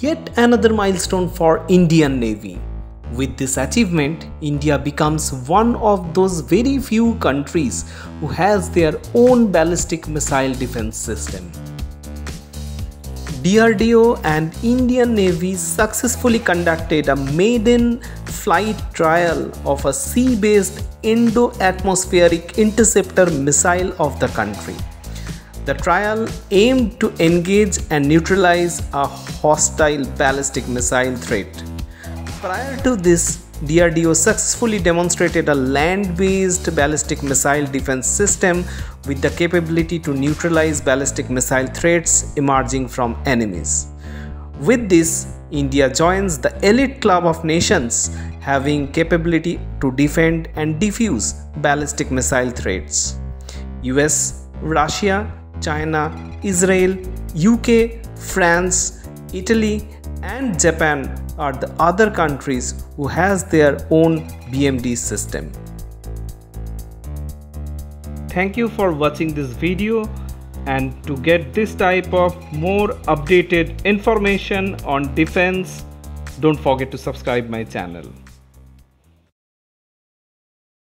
Yet another milestone for Indian Navy. With this achievement, India becomes one of those very few countries who has their own ballistic missile defense system. DRDO and Indian Navy successfully conducted a maiden flight trial of a sea-based endo-atmospheric interceptor missile of the country. The trial aimed to engage and neutralize a hostile ballistic missile threat. Prior to this, DRDO successfully demonstrated a land-based ballistic missile defense system with the capability to neutralize ballistic missile threats emerging from enemies. With this, India joins the elite club of nations having capability to defend and defuse ballistic missile threats. US, Russia, China, Israel, UK, France, Italy and Japan are the other countries who has their own BMD system. Thank you for watching this video and to get this type of more updated information on defense don't forget to subscribe my channel.